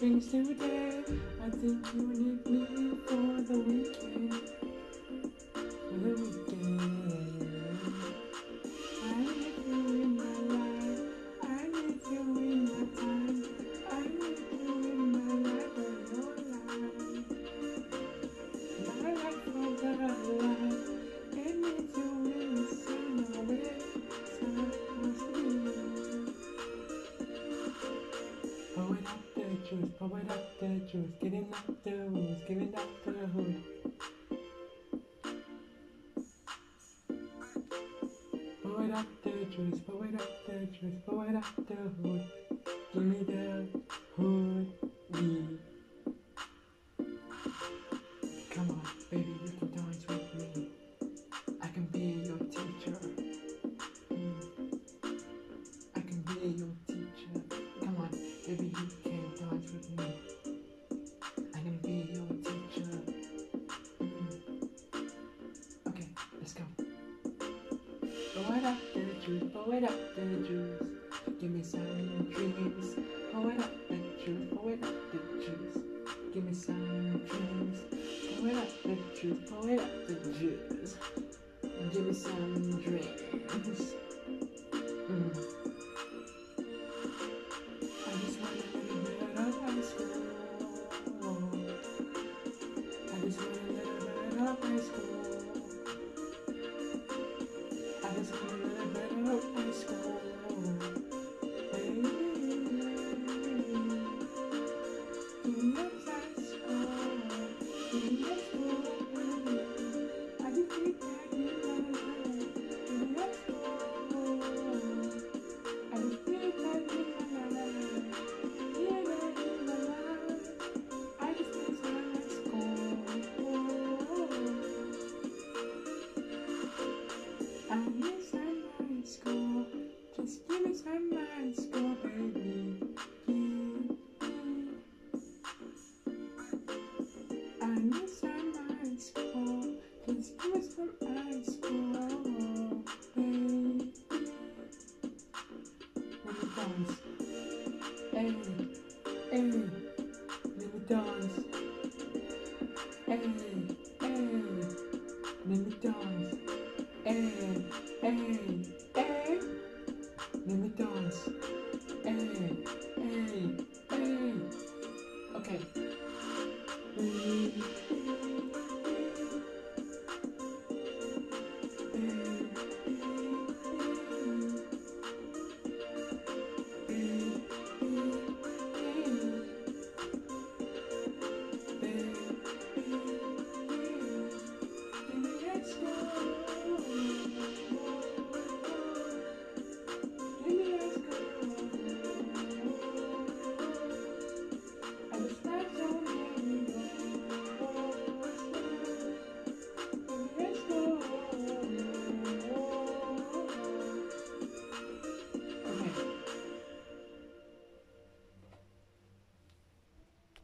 dreams today. I think you need me for the weekend. It up the pour it up the juice, giving up the rules, giving up the hood. It up the juice, pour up the juice, pour up the hood. Give me the me. I can be your teacher. Mm. Okay, let's go. Pour it up the juice, pour it up the juice. Give me some dreams. Pour it up the juice, pour it up the juice. Give me some dreams. Pour it up the juice, pour it up the juice. Give me some dreams. I need high school. Just give me some high school, baby. I need high school. Just give me some high school, baby. Let me dance. Hey, hey. Okay.